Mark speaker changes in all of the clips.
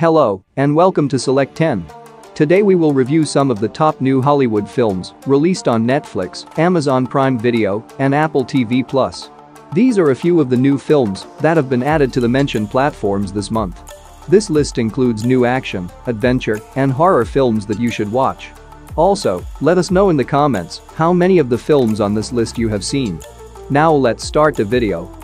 Speaker 1: Hello, and welcome to Select 10. Today we will review some of the top new Hollywood films released on Netflix, Amazon Prime Video, and Apple TV+. These are a few of the new films that have been added to the mentioned platforms this month. This list includes new action, adventure, and horror films that you should watch. Also, let us know in the comments how many of the films on this list you have seen. Now let's start the video.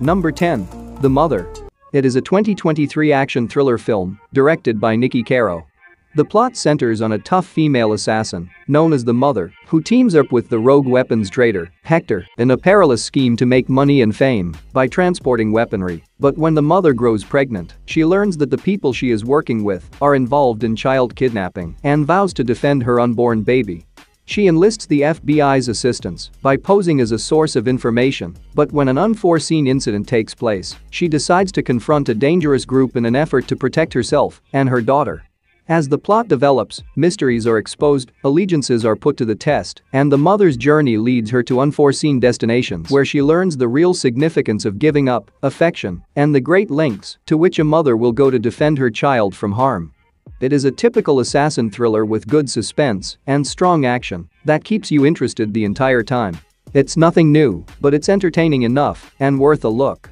Speaker 1: Number 10. The Mother. It is a 2023 action thriller film directed by Niki Caro. The plot centers on a tough female assassin, known as the Mother, who teams up with the rogue weapons trader, Hector, in a perilous scheme to make money and fame by transporting weaponry. But when the Mother grows pregnant, she learns that the people she is working with are involved in child kidnapping and vows to defend her unborn baby. She enlists the FBI's assistance by posing as a source of information, but when an unforeseen incident takes place, she decides to confront a dangerous group in an effort to protect herself and her daughter. As the plot develops, mysteries are exposed, allegiances are put to the test, and the mother's journey leads her to unforeseen destinations where she learns the real significance of giving up, affection, and the great lengths to which a mother will go to defend her child from harm. It is a typical assassin thriller with good suspense and strong action that keeps you interested the entire time. It's nothing new, but it's entertaining enough and worth a look.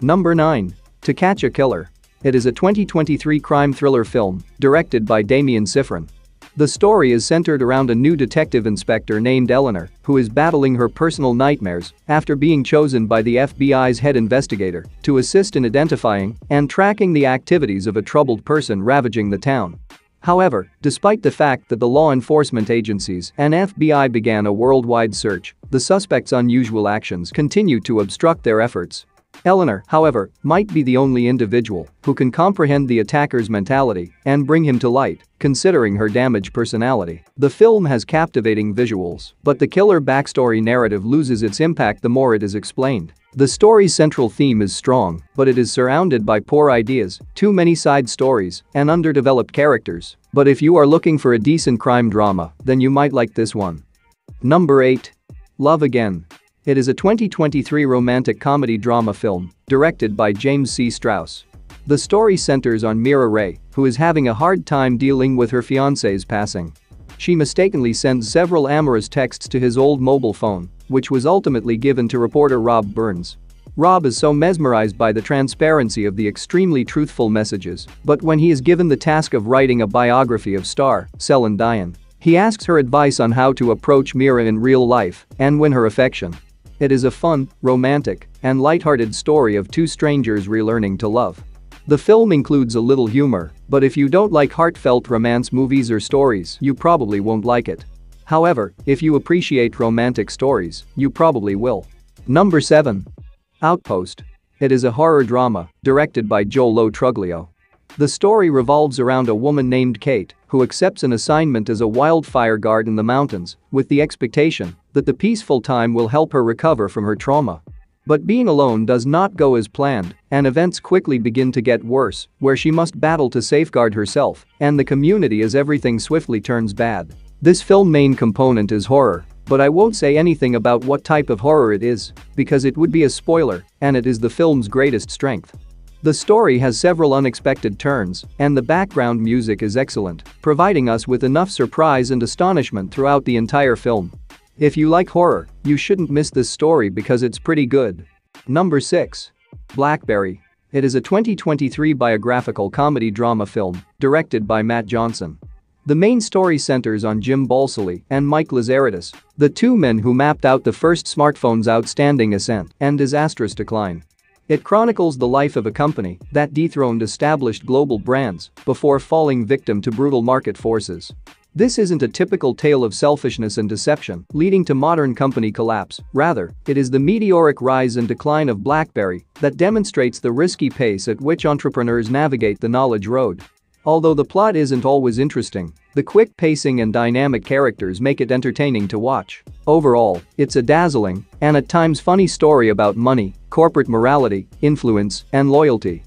Speaker 1: Number 9. To Catch a Killer. It is a 2023 crime thriller film directed by Damien Szifron. The story is centered around a new detective inspector named Eleanor, who is battling her personal nightmares after being chosen by the FBI's head investigator to assist in identifying and tracking the activities of a troubled person ravaging the town. However, despite the fact that the law enforcement agencies and FBI began a worldwide search, the suspect's unusual actions continue to obstruct their efforts. Eleanor, however, might be the only individual who can comprehend the attacker's mentality and bring him to light, considering her damaged personality. The film has captivating visuals, but the killer backstory narrative loses its impact the more it is explained. The story's central theme is strong, but it is surrounded by poor ideas, too many side stories, and underdeveloped characters. But if you are looking for a decent crime drama, then you might like this one. Number 8. Love Again. It is a 2023 romantic comedy drama film directed by James C. Strauss. The story centers on Mira Ray, who is having a hard time dealing with her fiancé's passing. She mistakenly sends several amorous texts to his old mobile phone, which was ultimately given to reporter Rob Burns. Rob is so mesmerized by the transparency of the extremely truthful messages, but when he is given the task of writing a biography of star Celine Dion, he asks her advice on how to approach Mira in real life and win her affection. It is a fun, romantic, and light-hearted story of two strangers relearning to love. The film includes a little humor, but if you don't like heartfelt romance movies or stories, you probably won't like it. However, if you appreciate romantic stories, you probably will. Number 7. Outpost. It is a horror drama directed by Joel Lo Truglio. The story revolves around a woman named Kate who accepts an assignment as a wildfire guard in the mountains with the expectation that the peaceful time will help her recover from her trauma. But being alone does not go as planned, and events quickly begin to get worse, where she must battle to safeguard herself and the community as everything swiftly turns bad. This film main component is horror, but I won't say anything about what type of horror it is, because it would be a spoiler, and it is the film's greatest strength. The story has several unexpected turns, and the background music is excellent, providing us with enough surprise and astonishment throughout the entire film. If you like horror, you shouldn't miss this story because it's pretty good. Number 6. Blackberry. It is a 2023 biographical comedy drama film directed by Matt Johnson. The main story centers on Jim Balsillie and Mike Lazaridis, the two men who mapped out the first smartphone's outstanding ascent and disastrous decline. It chronicles the life of a company that dethroned established global brands before falling victim to brutal market forces. This isn't a typical tale of selfishness and deception leading to modern company collapse, rather, it is the meteoric rise and decline of BlackBerry that demonstrates the risky pace at which entrepreneurs navigate the knowledge road. Although the plot isn't always interesting, the quick pacing and dynamic characters make it entertaining to watch. Overall, it's a dazzling and at times funny story about money, corporate morality, influence, and loyalty.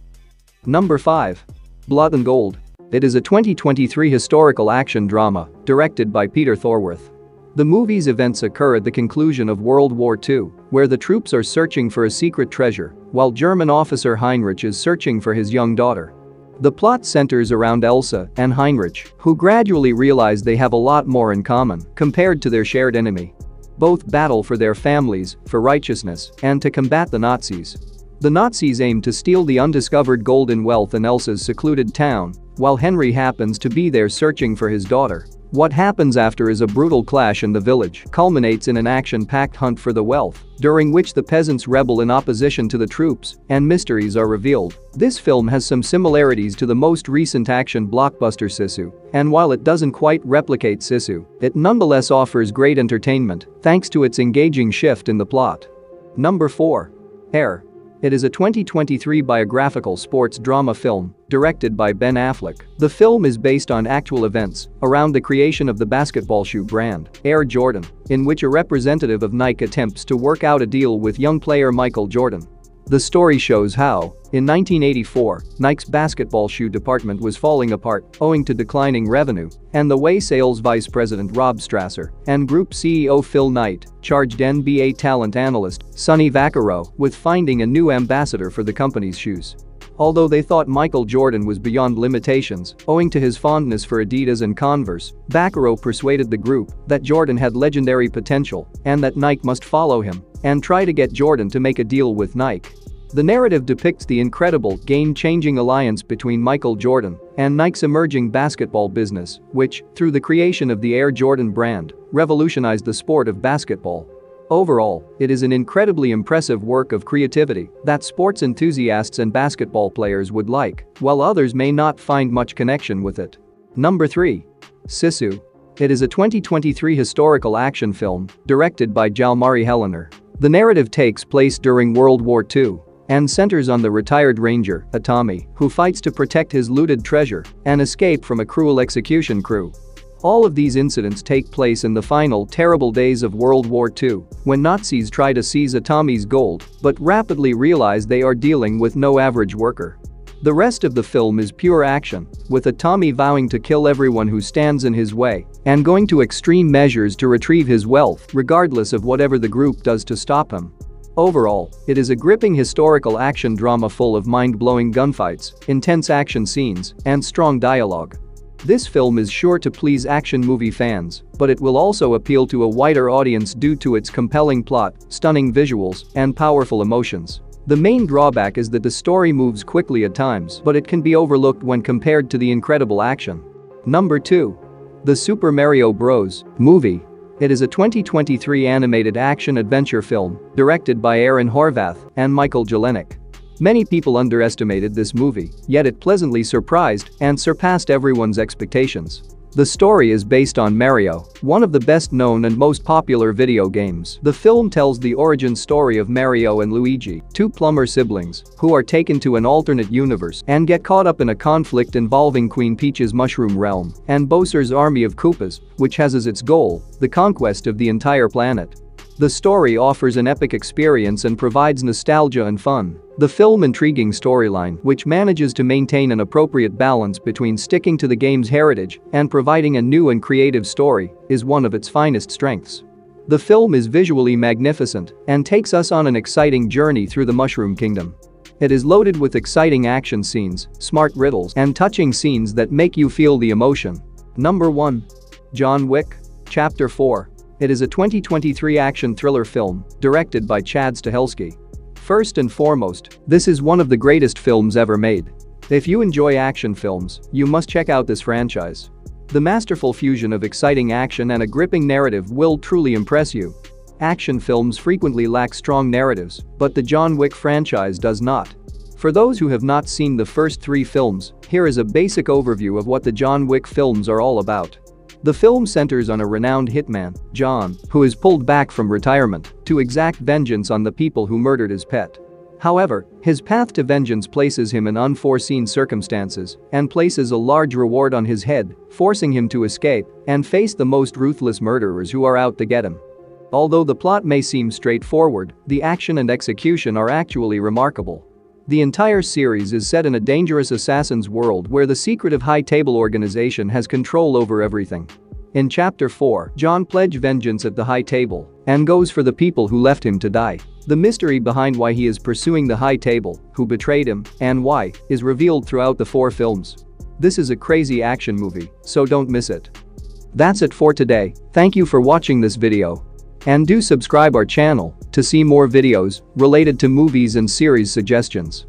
Speaker 1: Number 5. Blood and Gold. It is a 2023 historical action drama directed by Peter Thorwarth. The movie's events occur at the conclusion of World War II, where the troops are searching for a secret treasure, while German officer Heinrich is searching for his young daughter. The plot centers around Elsa and Heinrich, who gradually realize they have a lot more in common compared to their shared enemy. Both battle for their families, for righteousness, and to combat the Nazis. The Nazis aim to steal the undiscovered golden wealth in Elsa's secluded town, while Henry happens to be there searching for his daughter. What happens after is a brutal clash in the village culminates in an action-packed hunt for the wealth, during which the peasants rebel in opposition to the troops, and mysteries are revealed. This film has some similarities to the most recent action blockbuster Sisu, and while it doesn't quite replicate Sisu, it nonetheless offers great entertainment thanks to its engaging shift in the plot. Number 4. Air. It is a 2023 biographical sports drama film directed by Ben Affleck. The film is based on actual events around the creation of the basketball shoe brand, Air Jordan, in which a representative of Nike attempts to work out a deal with young player Michael Jordan. The story shows how, in 1984, Nike's basketball shoe department was falling apart owing to declining revenue, and the way sales vice president Rob Strasser and group CEO Phil Knight charged NBA talent analyst Sonny Vaccaro with finding a new ambassador for the company's shoes. Although they thought Michael Jordan was beyond limitations, owing to his fondness for Adidas and Converse, Vaccaro persuaded the group that Jordan had legendary potential and that Nike must follow him and try to get Jordan to make a deal with Nike. The narrative depicts the incredible, game-changing alliance between Michael Jordan and Nike's emerging basketball business, which, through the creation of the Air Jordan brand, revolutionized the sport of basketball. Overall, it is an incredibly impressive work of creativity that sports enthusiasts and basketball players would like, while others may not find much connection with it. Number 3. Sisu. It is a 2023 historical action film directed by Jalmari Helander. The narrative takes place during World War II and centers on the retired ranger, Aatami, who fights to protect his looted treasure and escape from a cruel execution crew. All of these incidents take place in the final terrible days of World War II, when Nazis try to seize Aatami's gold but rapidly realize they are dealing with no average worker. The rest of the film is pure action, with Aatami vowing to kill everyone who stands in his way and going to extreme measures to retrieve his wealth regardless of whatever the group does to stop him. Overall, it is a gripping historical action drama full of mind-blowing gunfights, intense action scenes, and strong dialogue. This film is sure to please action movie fans, but it will also appeal to a wider audience due to its compelling plot, stunning visuals, and powerful emotions. The main drawback is that the story moves quickly at times, but it can be overlooked when compared to the incredible action. Number 2. The Super Mario Bros. movie it is a 2023 animated action-adventure film directed by Aaron Horvath and Michael Jelenic. Many people underestimated this movie, yet it pleasantly surprised and surpassed everyone's expectations. The story is based on Mario, one of the best known and most popular video games. The film tells the origin story of Mario and Luigi, two plumber siblings, who are taken to an alternate universe and get caught up in a conflict involving Queen Peach's mushroom realm and Bowser's army of Koopas, which has as its goal the conquest of the entire planet. The story offers an epic experience and provides nostalgia and fun. The film intriguing storyline, which manages to maintain an appropriate balance between sticking to the game's heritage and providing a new and creative story, is one of its finest strengths. The film is visually magnificent and takes us on an exciting journey through the Mushroom Kingdom. It is loaded with exciting action scenes, smart riddles, and touching scenes that make you feel the emotion. Number 1. John Wick. Chapter 4. It is a 2023 action thriller film directed by Chad Stahelski. First and foremost, this is one of the greatest films ever made. If you enjoy action films, you must check out this franchise. The masterful fusion of exciting action and a gripping narrative will truly impress you. Action films frequently lack strong narratives, but the John Wick franchise does not. For those who have not seen the first three films, here is a basic overview of what the John Wick films are all about. The film centers on a renowned hitman, John, who is pulled back from retirement to exact vengeance on the people who murdered his pet. However, his path to vengeance places him in unforeseen circumstances and places a large reward on his head, forcing him to escape and face the most ruthless murderers who are out to get him. Although the plot may seem straightforward, the action and execution are actually remarkable. The entire series is set in a dangerous assassin's world where the secretive High Table organization has control over everything. In Chapter 4, John pledges vengeance at the High Table and goes for the people who left him to die. The mystery behind why he is pursuing the High Table, who betrayed him, and why, is revealed throughout the four films. This is a crazy action movie, so don't miss it. That's it for today, thank you for watching this video. And do subscribe our channel to see more videos related to movies and series suggestions.